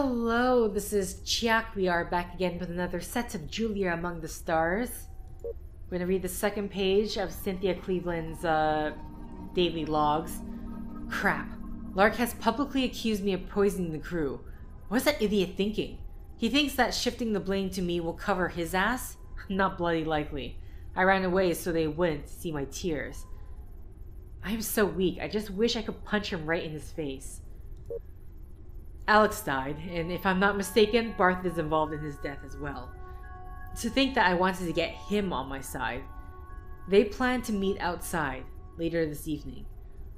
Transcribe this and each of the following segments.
Hello, this is Chiak. We are back again with another set of Julia Among the Stars. We're going to read the second page of Cynthia Cleveland's uh, daily logs. Crap. Lark has publicly accused me of poisoning the crew. What's that idiot thinking? He thinks that shifting the blame to me will cover his ass? Not bloody likely. I ran away so they wouldn't see my tears. I am so weak, I just wish I could punch him right in his face. Alex died, and if I'm not mistaken, Barth is involved in his death as well. To think that I wanted to get him on my side. They plan to meet outside later this evening.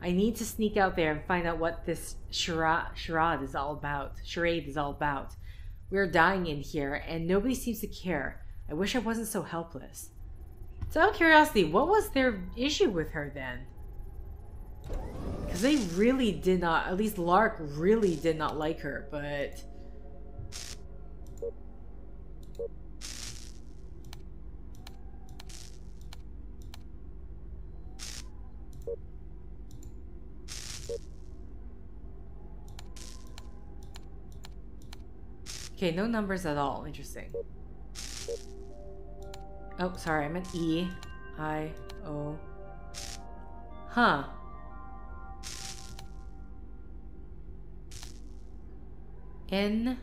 I need to sneak out there and find out what this charade, charade is all about. Charade is all about. We're dying in here, and nobody seems to care. I wish I wasn't so helpless. So, out of curiosity, what was their issue with her then? Because they really did not, at least Lark really did not like her, but... Okay, no numbers at all. Interesting. Oh, sorry, I meant E. I, O. Huh. N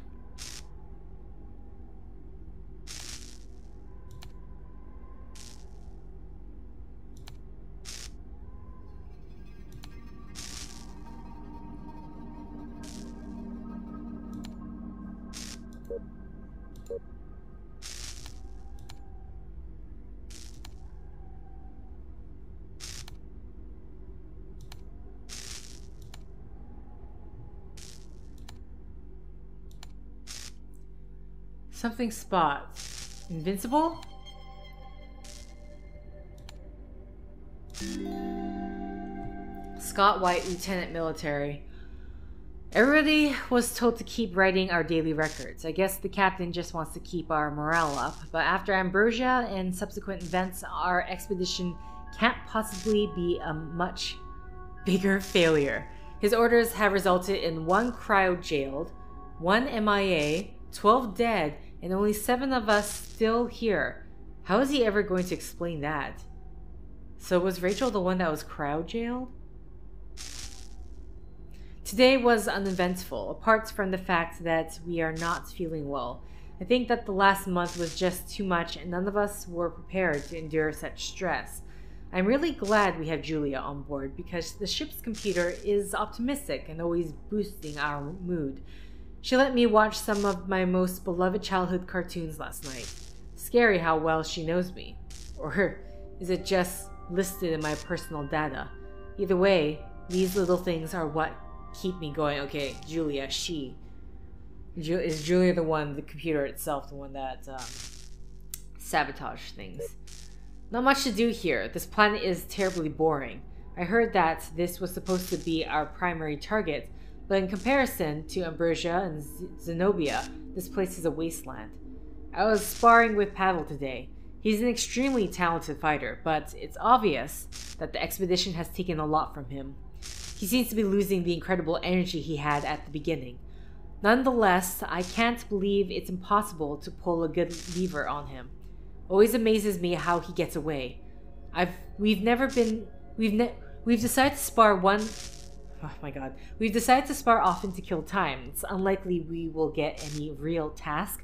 Something spot. Invincible? Scott White, Lieutenant Military. Everybody was told to keep writing our daily records. I guess the captain just wants to keep our morale up. But after Ambrosia and subsequent events, our expedition can't possibly be a much bigger failure. His orders have resulted in one cryo jailed, one MIA, 12 dead, and only seven of us still here. How is he ever going to explain that? So was Rachel the one that was crowd jailed? Today was uneventful, apart from the fact that we are not feeling well. I think that the last month was just too much and none of us were prepared to endure such stress. I'm really glad we have Julia on board because the ship's computer is optimistic and always boosting our mood. She let me watch some of my most beloved childhood cartoons last night. Scary how well she knows me. Or is it just listed in my personal data? Either way, these little things are what keep me going. Okay, Julia, she. Ju is Julia the one, the computer itself, the one that um, sabotage things? Not much to do here. This planet is terribly boring. I heard that this was supposed to be our primary target, but in comparison to Ambrosia and Zenobia, this place is a wasteland. I was sparring with Pavel today. He's an extremely talented fighter, but it's obvious that the expedition has taken a lot from him. He seems to be losing the incredible energy he had at the beginning. Nonetheless, I can't believe it's impossible to pull a good lever on him. Always amazes me how he gets away. I've we've never been we've ne we've decided to spar one Oh my god. We've decided to spar often to kill time. It's unlikely we will get any real task.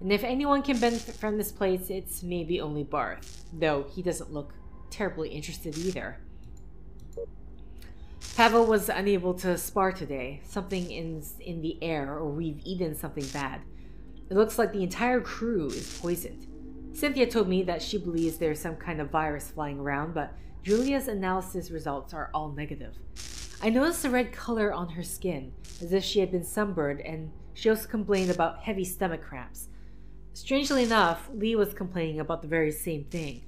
And if anyone can benefit from this place, it's maybe only Barth. Though he doesn't look terribly interested either. Pavel was unable to spar today. Something is in the air, or we've eaten something bad. It looks like the entire crew is poisoned. Cynthia told me that she believes there's some kind of virus flying around, but Julia's analysis results are all negative. I noticed the red color on her skin, as if she had been sunburned, and she also complained about heavy stomach cramps. Strangely enough, Lee was complaining about the very same thing.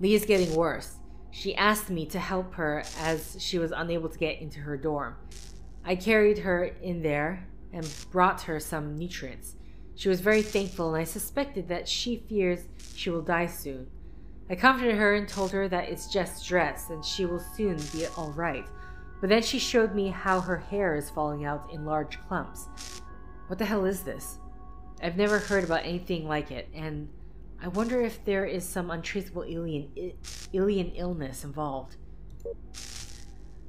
Lee is getting worse. She asked me to help her as she was unable to get into her dorm. I carried her in there and brought her some nutrients. She was very thankful, and I suspected that she fears she will die soon. I comforted her and told her that it's just stress and she will soon be alright. But then she showed me how her hair is falling out in large clumps. What the hell is this? I've never heard about anything like it, and I wonder if there is some untraceable alien, alien illness involved.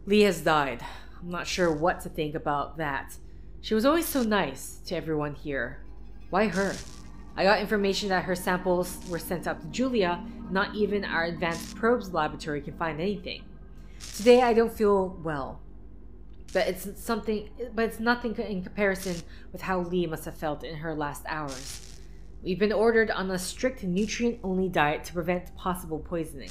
Lee has died. I'm not sure what to think about that. She was always so nice to everyone here. Why her? I got information that her samples were sent out to Julia. Not even our advanced probes laboratory can find anything. Today I don't feel well. But it's something but it's nothing in comparison with how Lee must have felt in her last hours. We've been ordered on a strict nutrient-only diet to prevent possible poisoning.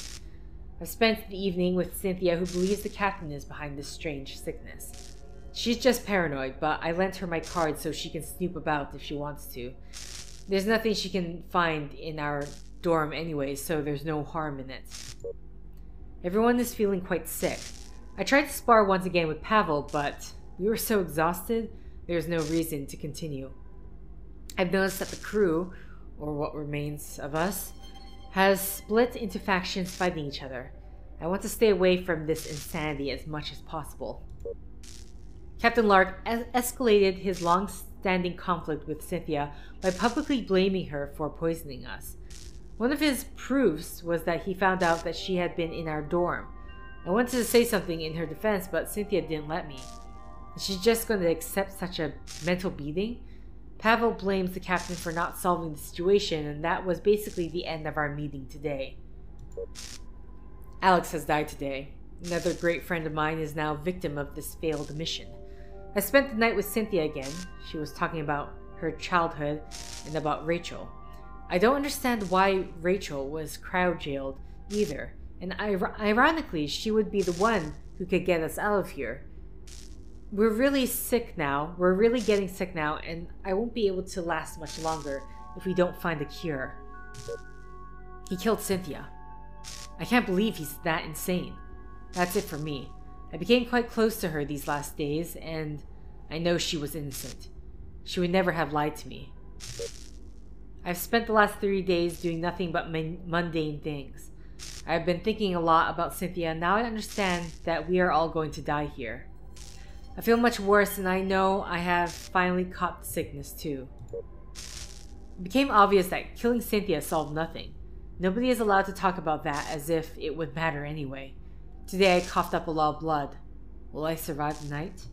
I've spent the evening with Cynthia, who believes the captain is behind this strange sickness. She's just paranoid, but I lent her my card so she can snoop about if she wants to. There's nothing she can find in our dorm anyway, so there's no harm in it. Everyone is feeling quite sick. I tried to spar once again with Pavel, but we were so exhausted, there's no reason to continue. I've noticed that the crew, or what remains of us, has split into factions fighting each other. I want to stay away from this insanity as much as possible. Captain Lark es escalated his long-standing conflict with Cynthia by publicly blaming her for poisoning us. One of his proofs was that he found out that she had been in our dorm. I wanted to say something in her defense, but Cynthia didn't let me. Is she just going to accept such a mental beating? Pavel blames the captain for not solving the situation, and that was basically the end of our meeting today. Alex has died today. Another great friend of mine is now victim of this failed mission. I spent the night with Cynthia again. She was talking about her childhood and about Rachel. I don't understand why Rachel was cryo jailed either, and ironically, she would be the one who could get us out of here we're really sick now. We're really getting sick now, and I won't be able to last much longer if we don't find a cure. He killed Cynthia. I can't believe he's that insane. That's it for me. I became quite close to her these last days, and I know she was innocent. She would never have lied to me. I've spent the last three days doing nothing but mundane things. I've been thinking a lot about Cynthia, and now I understand that we are all going to die here. I feel much worse and I know I have finally caught the sickness too. It became obvious that killing Cynthia solved nothing. Nobody is allowed to talk about that as if it would matter anyway. Today I coughed up a lot of blood. Will I survive the night?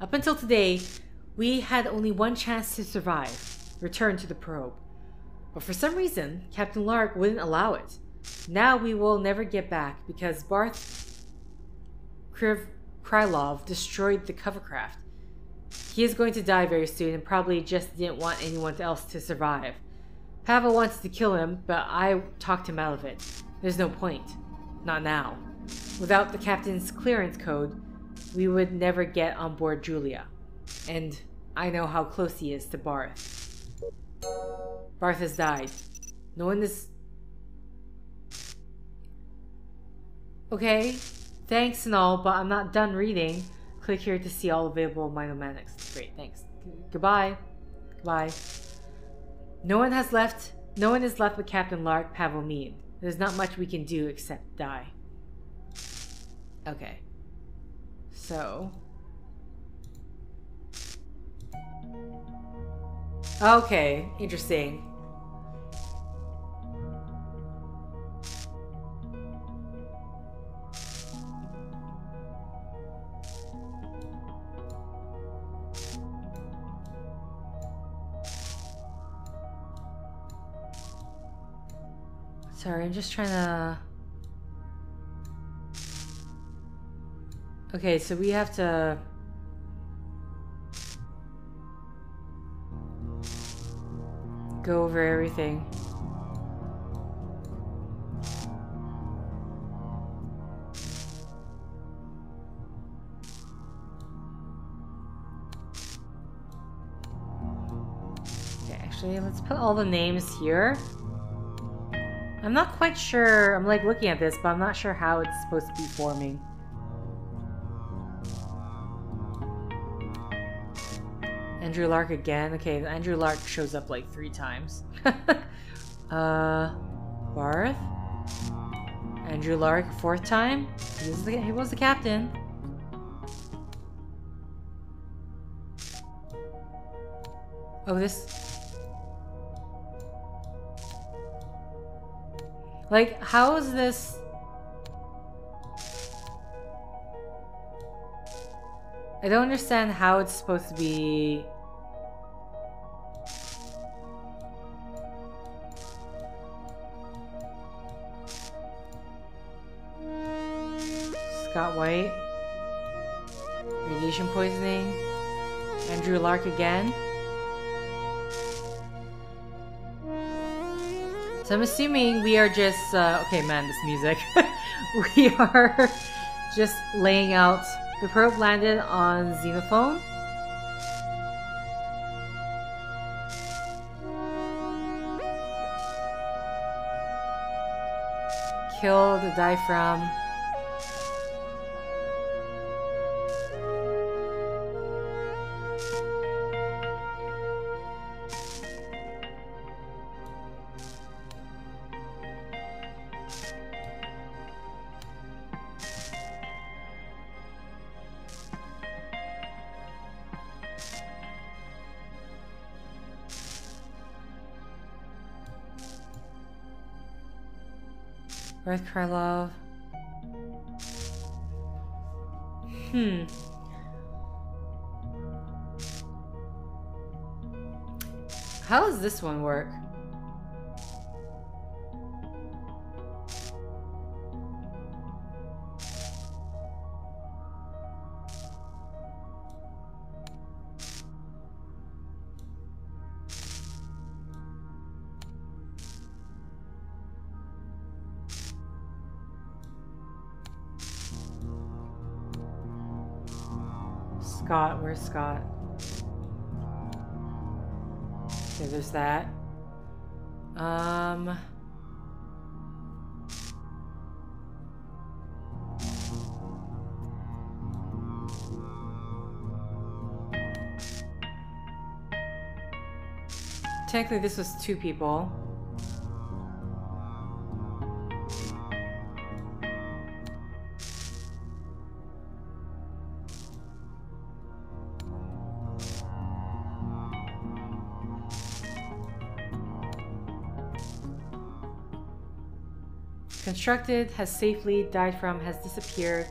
Up until today, we had only one chance to survive. Return to the probe. But for some reason, Captain Lark wouldn't allow it. Now we will never get back because Barth Kriv Krylov destroyed the hovercraft. He is going to die very soon and probably just didn't want anyone else to survive. Pavel wants to kill him, but I talked him out of it. There's no point. Not now. Without the captain's clearance code, we would never get on board Julia. And I know how close he is to Barth. Barth has died. No one is... Okay, Thanks and all, but I'm not done reading. Click here to see all available Mindomatics. Great, thanks. Goodbye. Goodbye. No one has left. No one is left but Captain Lark, Pavel Mead. There's not much we can do except die. Okay. So. Okay, interesting. Sorry, I'm just trying to... Okay, so we have to... Go over everything. Okay, actually, let's put all the names here. I'm not quite sure. I'm like looking at this, but I'm not sure how it's supposed to be forming. Andrew Lark again. Okay, Andrew Lark shows up like three times. uh, Barth? Andrew Lark, fourth time? He was the, he was the captain. Oh, this... Like, how is this... I don't understand how it's supposed to be Scott White. Radiation poisoning. Andrew Lark again. So I'm assuming we are just, uh, okay man, this music. we are just laying out, the probe landed on Xenophone. Kill the diaphragm. Earth Love. Hmm. How does this one work? Technically, this was two people. Constructed, has safely died from, has disappeared.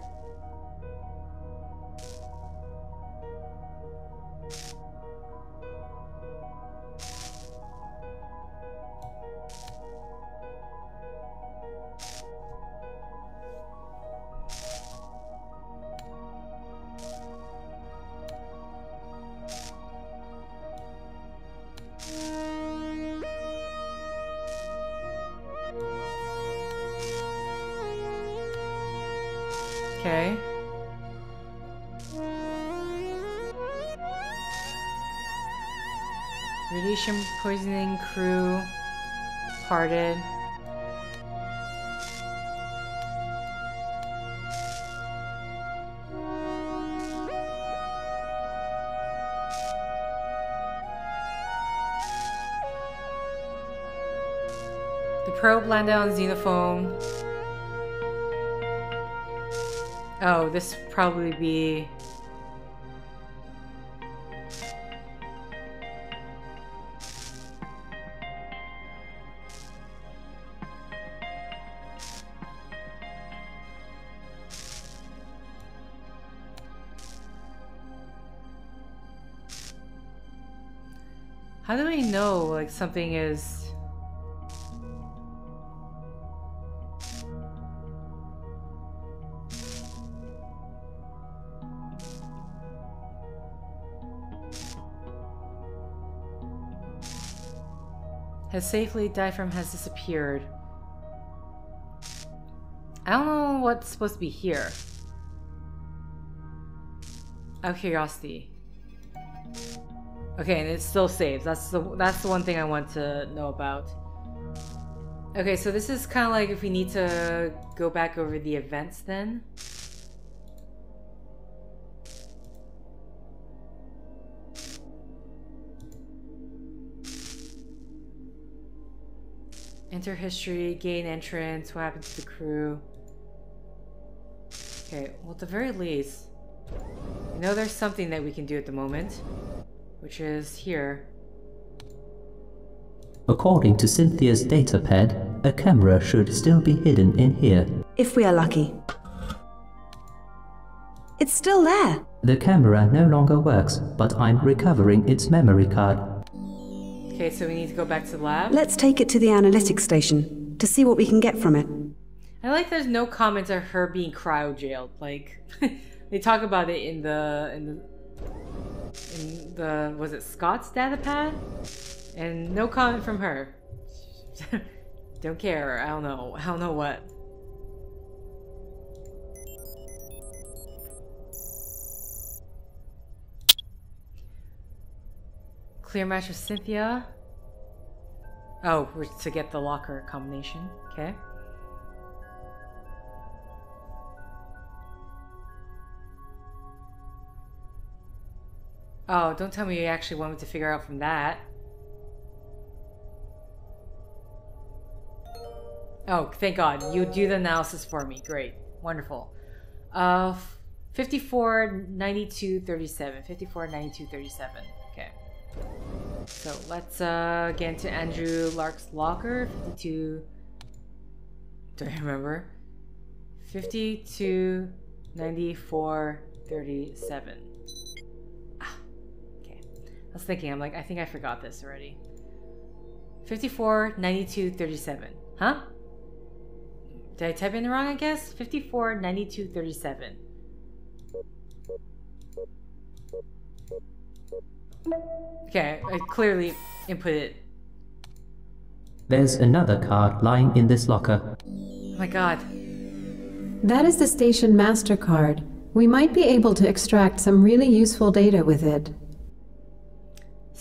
Radiation poisoning crew parted. The probe landed on Xenophone. Oh, this probably be... something is... Has safely diaphragm has disappeared. I don't know what's supposed to be here. Out of curiosity. Okay, and it still saves. That's the that's the one thing I want to know about. Okay, so this is kind of like if we need to go back over the events then. Enter history, gain entrance, what happened to the crew. Okay, well at the very least, I know there's something that we can do at the moment, which is here. According to Cynthia's datapad, a camera should still be hidden in here. If we are lucky. It's still there. The camera no longer works, but I'm recovering its memory card. Okay, so we need to go back to the lab. Let's take it to the analytics station to see what we can get from it. I like there's no comments of her being cryo jailed. Like they talk about it in the in the in the was it Scott's data pad? And no comment from her. don't care. I don't know. I don't know what. Clear match with Cynthia. Oh, we're to get the locker combination. Okay. Oh, don't tell me you actually want me to figure out from that. Oh, thank God. You do the analysis for me. Great. Wonderful. Uh, 54, 92, 37. 54, 92, 37. Okay. So let's uh, get into Andrew Lark's locker. 52. Do I remember? 52, 94, 37. Okay. I was thinking, I'm like, I think I forgot this already. 54, 92, 37. Huh? Did I type in the wrong, I guess? 54, 92, 37. Okay, I clearly input it. There's another card lying in this locker. Oh my god. That is the station MasterCard. We might be able to extract some really useful data with it.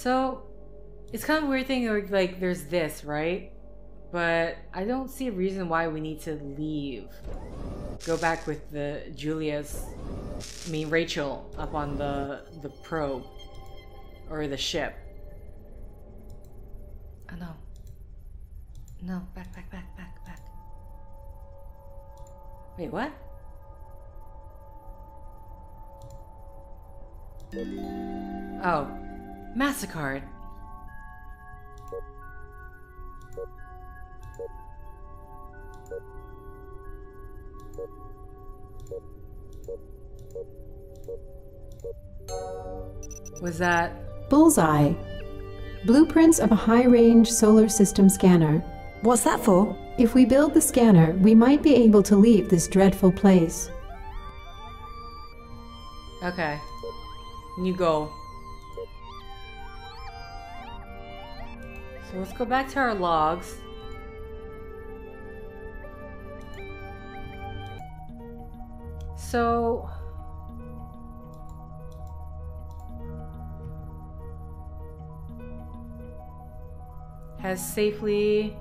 So, it's kind of weird thing, like, there's this, right? But I don't see a reason why we need to leave. Go back with the Julia's, I mean Rachel, up on the the probe or the ship. Oh no. No, back, back, back, back, back. Wait, what? Oh, MasterCard. Was that Bullseye. Blueprints of a high-range solar system scanner. What's that for? If we build the scanner, we might be able to leave this dreadful place. Okay. You go. So let's go back to our logs. So... Has safely...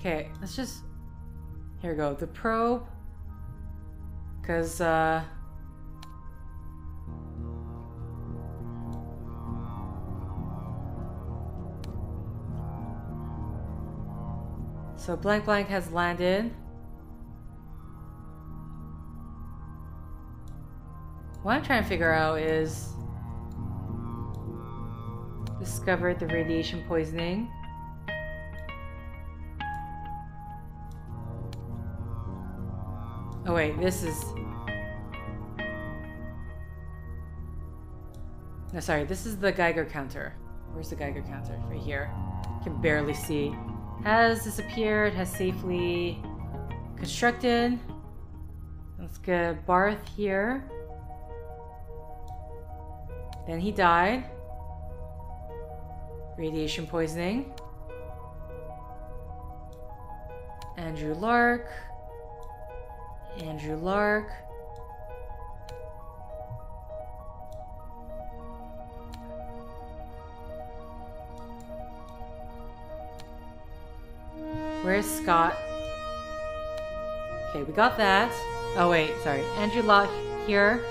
Okay, let's just... Here we go. The probe. Because, uh... So blank blank has landed. What I'm trying to figure out is discovered the radiation poisoning. Oh wait, this is No, sorry, this is the Geiger counter. Where's the Geiger counter? Right here. Can barely see has disappeared, has safely constructed. Let's get Barth here. Then he died. Radiation poisoning. Andrew Lark. Andrew Lark. Where's Scott? Okay, we got that. Oh wait, sorry. Andrew Locke here.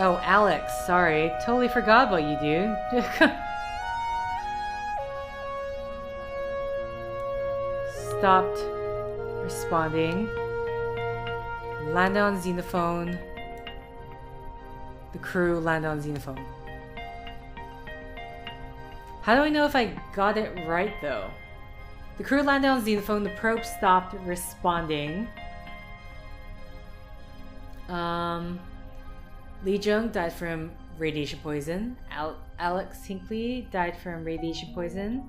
Oh, Alex, sorry. Totally forgot what you, do. Stopped responding. Land on Xenophone. The crew land on Xenophone. How do I know if I got it right though? The crew landed on Xenophone, the probe stopped responding. Um, Lee Jung died from radiation poison. Al Alex Hinckley died from radiation poison.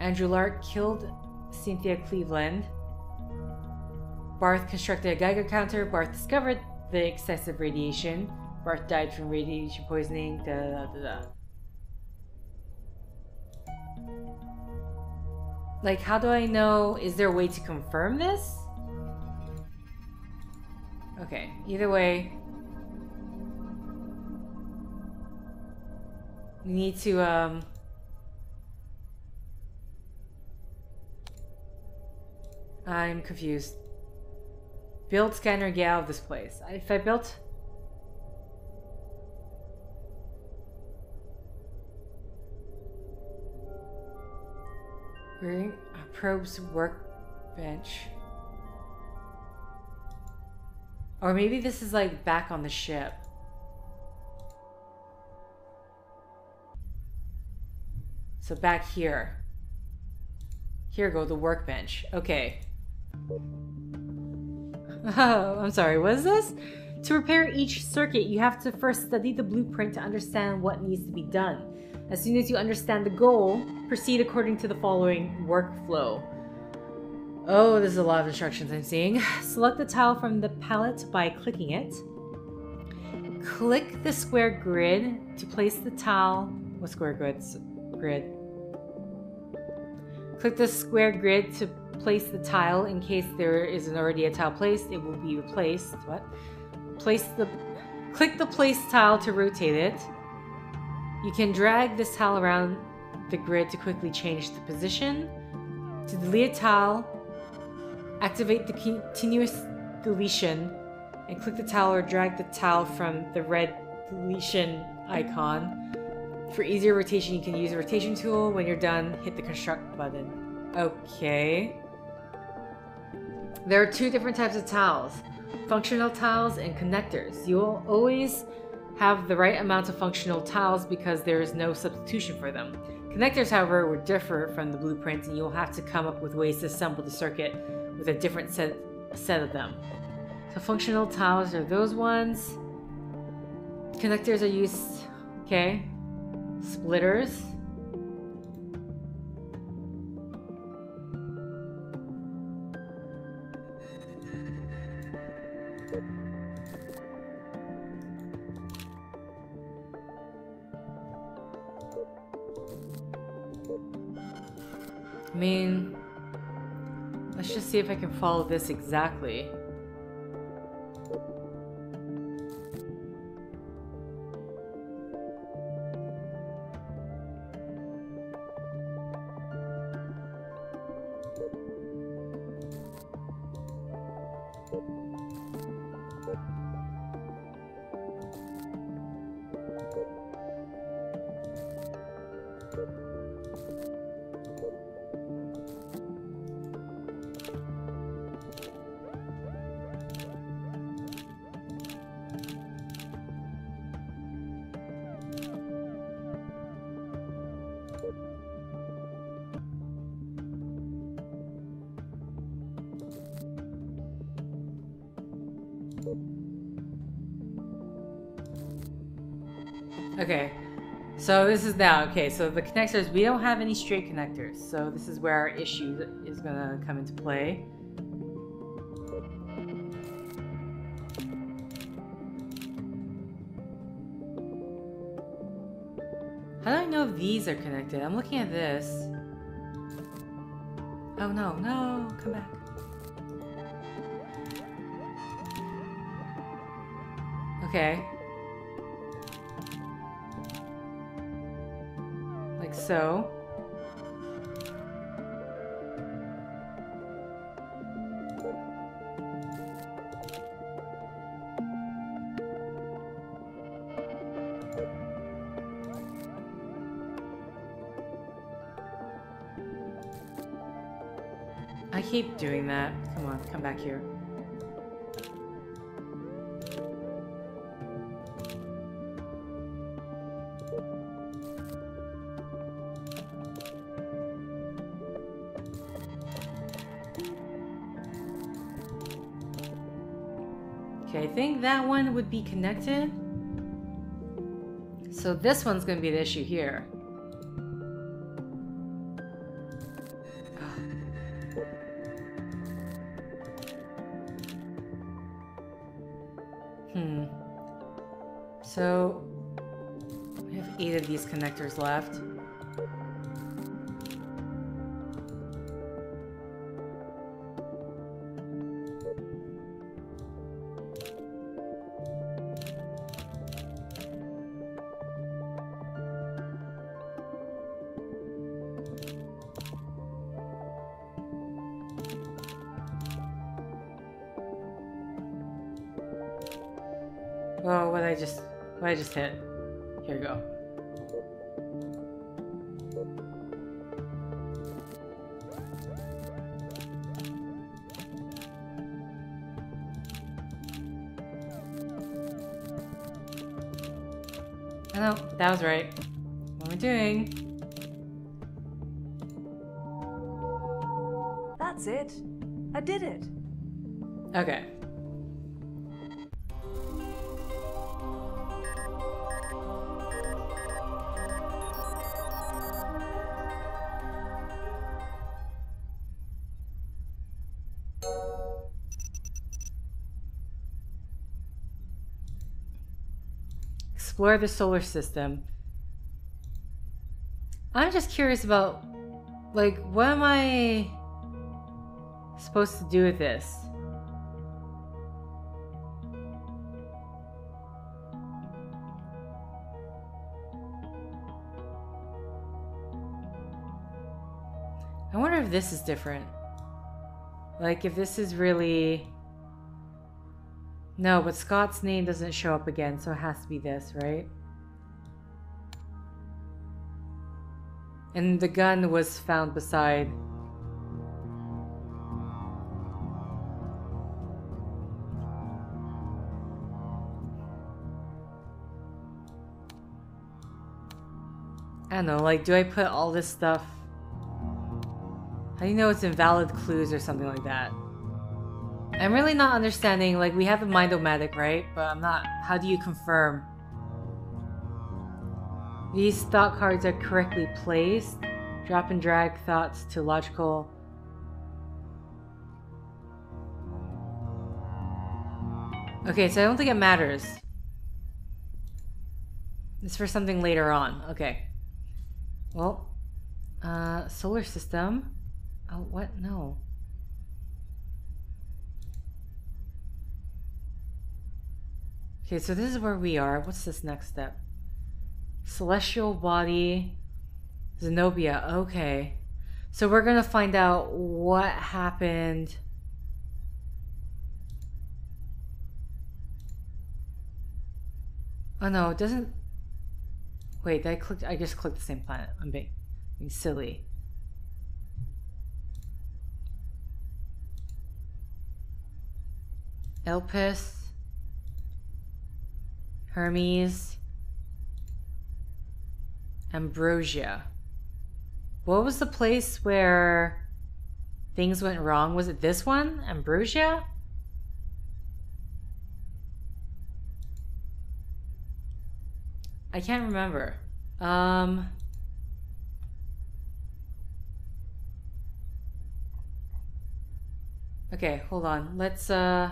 Andrew Lark killed Cynthia Cleveland. Barth constructed a Geiger counter. Barth discovered the excessive radiation. Barth died from radiation poisoning. Da da da. Like, how do I know? Is there a way to confirm this? Okay, either way. We need to, um... I'm confused. Build scanner, get out of this place. If I built... We're a probe's workbench. Or maybe this is like back on the ship. So back here. Here go the workbench. Okay. Oh, I'm sorry, what is this? To repair each circuit, you have to first study the blueprint to understand what needs to be done. As soon as you understand the goal, proceed according to the following workflow. Oh, there's a lot of instructions I'm seeing. Select the tile from the palette by clicking it. Click the square grid to place the tile. What square grids? Grid. Click the square grid to place the tile in case there isn't already a tile placed. It will be replaced. What? Place the. Click the place tile to rotate it. You can drag this tile around the grid to quickly change the position. To delete a tile, activate the continuous deletion and click the tile or drag the tile from the red deletion icon. For easier rotation, you can use a rotation tool. When you're done, hit the construct button. Okay. There are two different types of tiles. Functional tiles and connectors. You'll always have the right amount of functional tiles because there is no substitution for them. Connectors, however, will differ from the blueprints and you'll have to come up with ways to assemble the circuit with a different set, set of them. So functional tiles are those ones. Connectors are used, okay. Splitters. I mean, let's just see if I can follow this exactly. Okay, so this is now, okay, so the connectors, we don't have any straight connectors, so this is where our issue is gonna come into play. How do I know if these are connected? I'm looking at this. Oh no, no, come back. Okay. so. I keep doing that. Come on, come back here. Okay, I think that one would be connected. So this one's gonna be the issue here. Hmm. So, we have eight of these connectors left. I just hit. Explore the solar system. I'm just curious about, like, what am I supposed to do with this? I wonder if this is different. Like, if this is really. No, but Scott's name doesn't show up again, so it has to be this, right? And the gun was found beside. I don't know, like, do I put all this stuff? How do you know it's invalid clues or something like that? I'm really not understanding, like, we have a Mindomatic, right? But I'm not, how do you confirm? These thought cards are correctly placed. Drop and drag thoughts to logical. Okay, so I don't think it matters. It's for something later on. Okay. Well, uh, solar system. Oh, what? No. Okay, so this is where we are. What's this next step? Celestial body. Zenobia. Okay. So we're gonna find out what happened. Oh no, it doesn't. Wait, I clicked. I just clicked the same planet. I'm being, being silly. Elpis. Hermes. Ambrosia. What was the place where things went wrong? Was it this one? Ambrosia? I can't remember. Um. Okay, hold on. Let's, uh.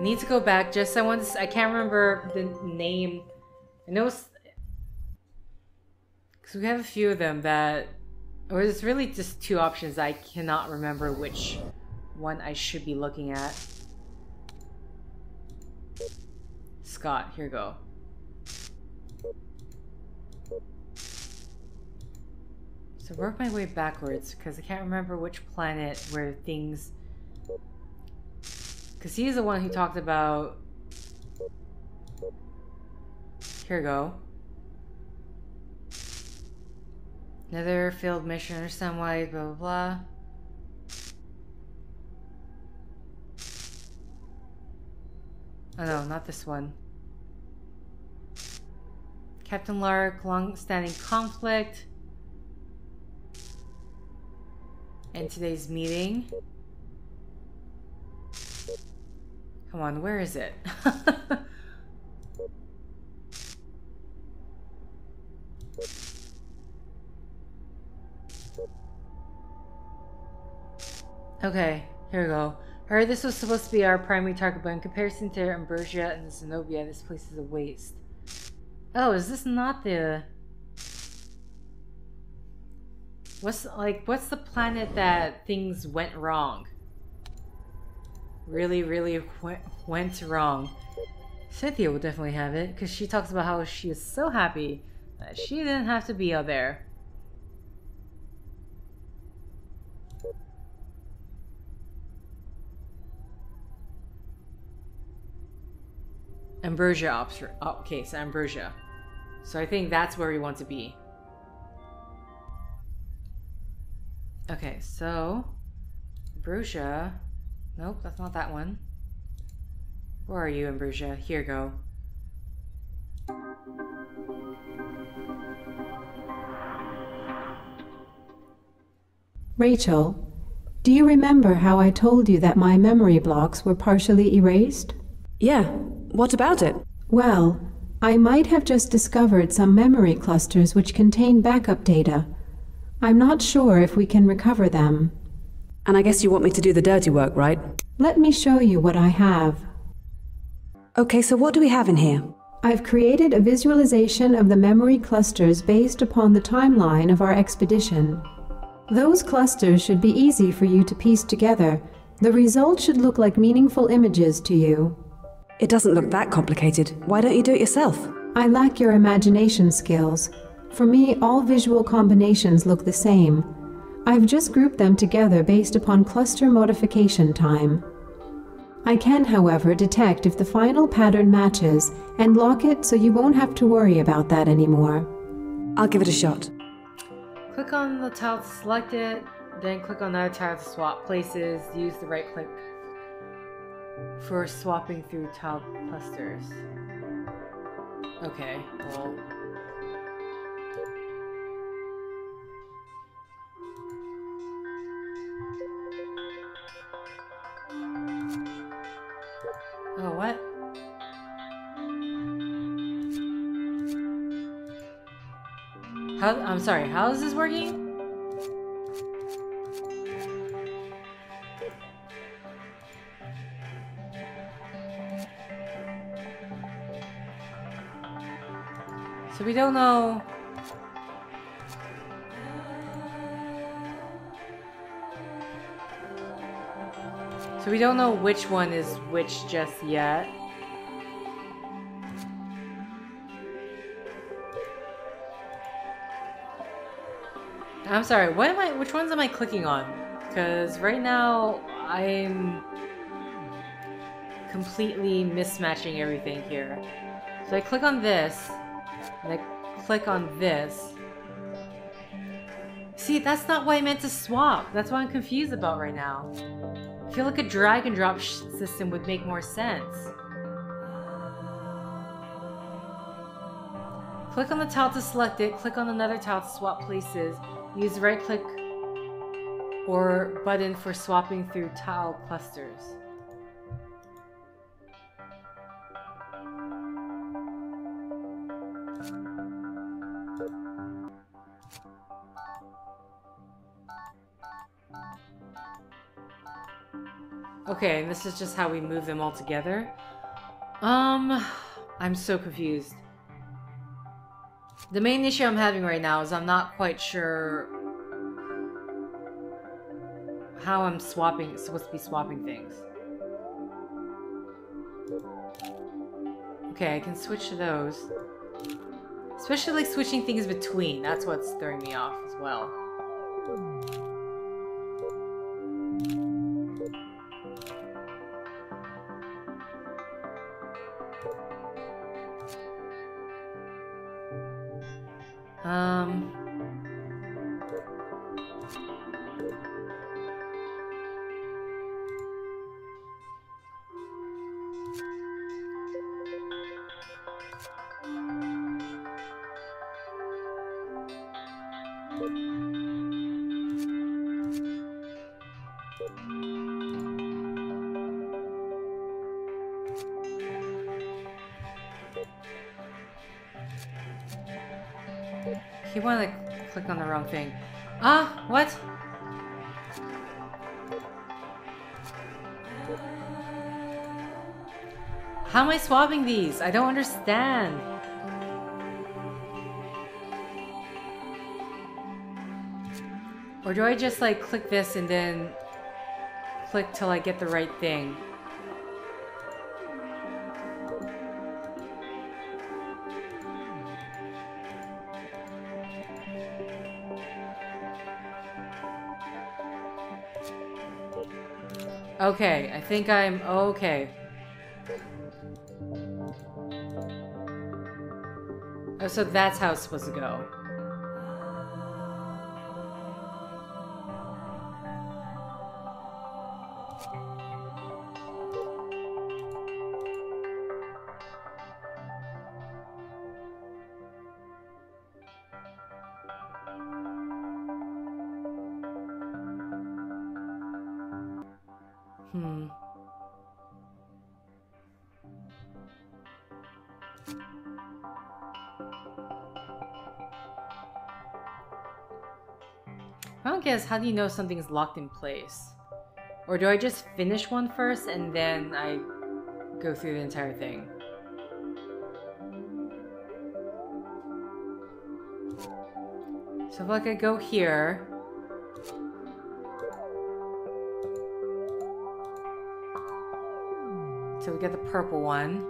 I need to go back. Just I want to. I can't remember the name. I know because we have a few of them that, or it's really just two options. I cannot remember which one I should be looking at. Scott, here go. So work my way backwards because I can't remember which planet where things because he's the one who talked about... Here we go. Another failed mission, understand why, blah blah blah. Oh no, not this one. Captain Lark, long-standing conflict. And today's meeting. Come on, where is it? okay, here we go. Heard this was supposed to be our primary target, but in comparison to Ambrosia and Zenobia, this place is a waste. Oh, is this not the... What's, like, what's the planet that things went wrong? Really, really went, went wrong. Cynthia will definitely have it, because she talks about how she is so happy that she didn't have to be out there. Ambrosia oh, okay, so Ambrosia. So I think that's where we want to be. Okay, so Ambrosia. Nope, that's not that one. Where are you, Ambrosia? Here, go. Rachel, do you remember how I told you that my memory blocks were partially erased? Yeah, what about it? Well, I might have just discovered some memory clusters which contain backup data. I'm not sure if we can recover them. And I guess you want me to do the dirty work, right? Let me show you what I have. Okay, so what do we have in here? I've created a visualization of the memory clusters based upon the timeline of our expedition. Those clusters should be easy for you to piece together. The result should look like meaningful images to you. It doesn't look that complicated. Why don't you do it yourself? I lack your imagination skills. For me, all visual combinations look the same. I've just grouped them together based upon cluster modification time. I can, however, detect if the final pattern matches and lock it so you won't have to worry about that anymore. I'll give it a shot. Click on the tile to select it, then click on another tile to swap places. Use the right click for swapping through tile clusters. Okay, well... I'm sorry, how is this working? So we don't know... So we don't know which one is which just yet. I'm sorry, what am I, which ones am I clicking on? Because right now, I'm completely mismatching everything here. So I click on this, and I click on this. See, that's not what I meant to swap. That's what I'm confused about right now. I feel like a drag and drop system would make more sense. Click on the tile to select it, click on another tile to swap places, use right click or button for swapping through tile clusters. Okay, and this is just how we move them all together. Um, I'm so confused. The main issue I'm having right now is I'm not quite sure how I'm swapping, supposed to be swapping things. Okay, I can switch to those. Especially like switching things between, that's what's throwing me off as well. He wanted to click on the wrong thing. Ah, what? How am I swapping these? I don't understand. Or do I just like click this and then click till I get the right thing? Okay, I think I'm okay. Oh, so that's how it's supposed to go. How do you know something's locked in place? Or do I just finish one first and then I go through the entire thing? So if like I go here So we get the purple one.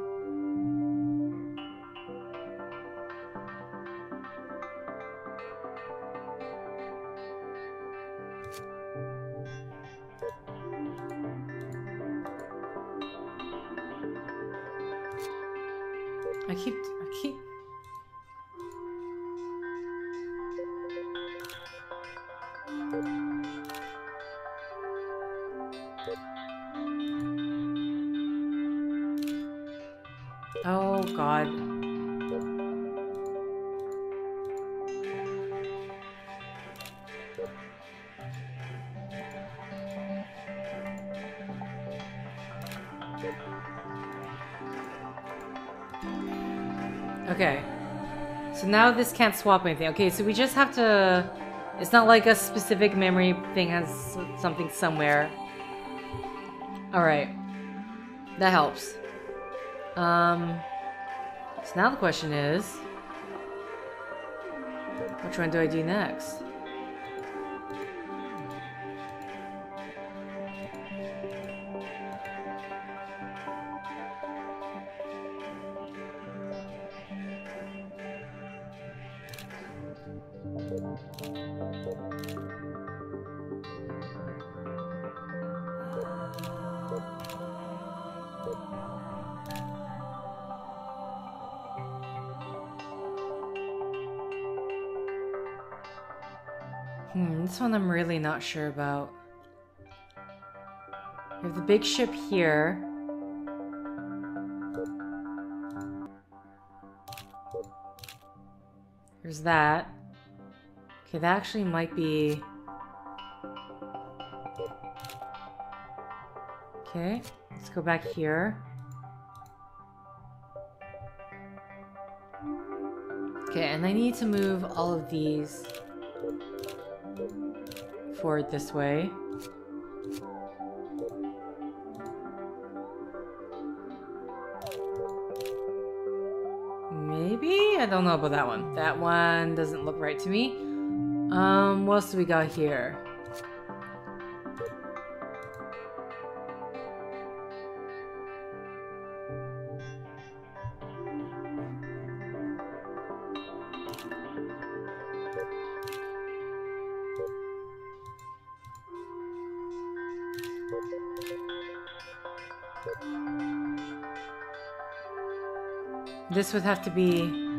This can't swap anything. Okay, so we just have to... It's not like a specific memory thing has something somewhere. Alright. That helps. Um... So now the question is... Which one do I do next? Not sure about. We have the big ship here. There's that. Okay, that actually might be... Okay, let's go back here. Okay, and I need to move all of these forward this way. Maybe? I don't know about that one. That one doesn't look right to me. Um, what else do we got here? This would have to be...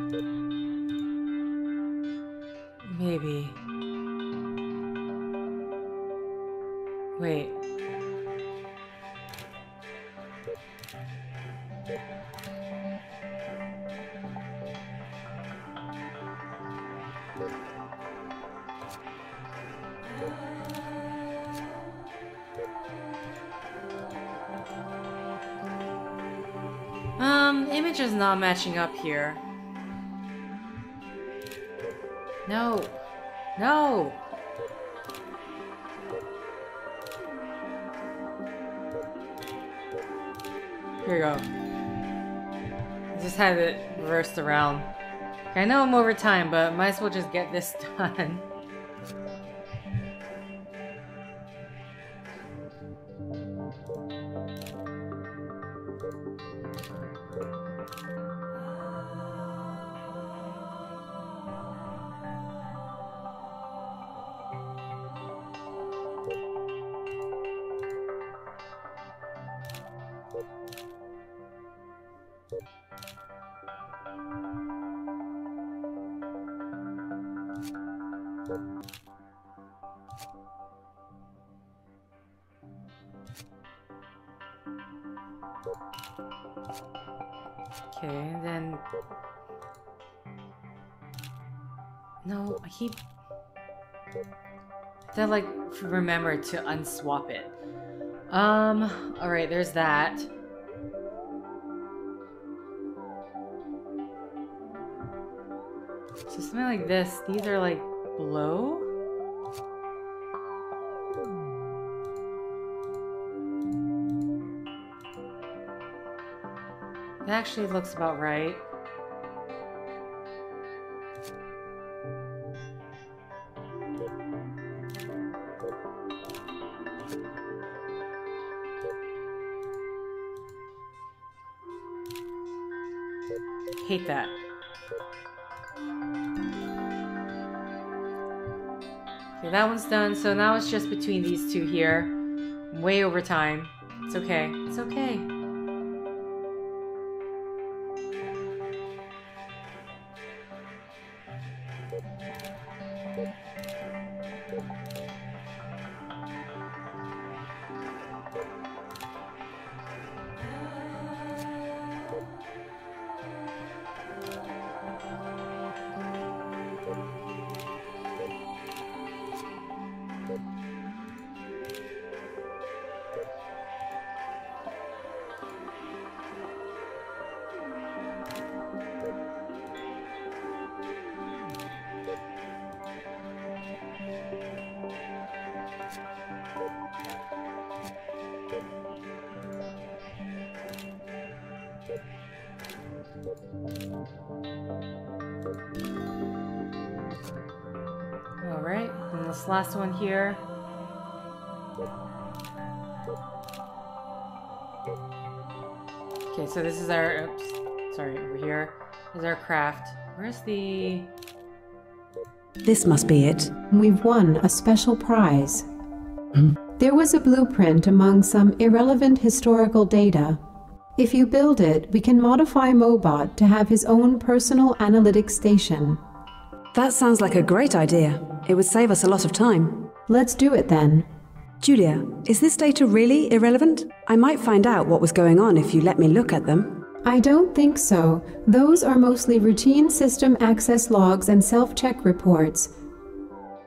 matching up here. No. No! Here we go. Just had it reversed around. I know I'm over time, but might as well just get this done. Okay, then... No, I keep... Then, like, remember to unswap it. Um, alright, there's that. Something like this, these are like below? It actually looks about right. Hate that. That one's done. So now it's just between these two here. Way over time. It's okay. It's okay. This last one here. Okay, so this is our, oops, sorry, over here is our craft. Where's the, This must be it. We've won a special prize. There was a blueprint among some irrelevant historical data. If you build it, we can modify Mobot to have his own personal analytics station. That sounds like a great idea. It would save us a lot of time. Let's do it then. Julia, is this data really irrelevant? I might find out what was going on if you let me look at them. I don't think so. Those are mostly routine system access logs and self check reports.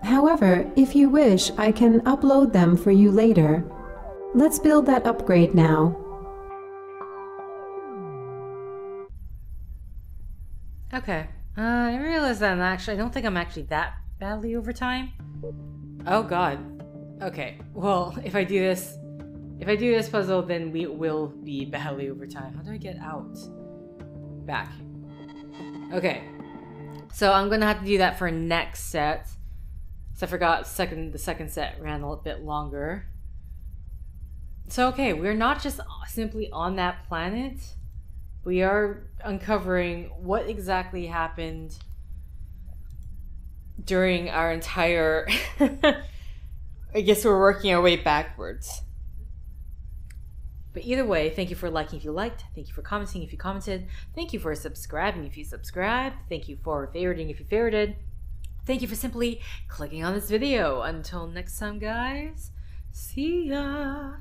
However, if you wish, I can upload them for you later. Let's build that upgrade now. okay. Uh, I realize that I'm actually, I don't think I'm actually that badly over time. Oh god. Okay, well, if I do this, if I do this puzzle, then we will be badly over time. How do I get out? Back. Okay. So I'm gonna have to do that for next set. So I forgot second the second set ran a little bit longer. So okay, we're not just simply on that planet. We are uncovering what exactly happened during our entire I guess we're working our way backwards. But either way, thank you for liking if you liked. Thank you for commenting if you commented. Thank you for subscribing if you subscribed. Thank you for favoriting if you favorited. Thank you for simply clicking on this video. Until next time, guys. See ya.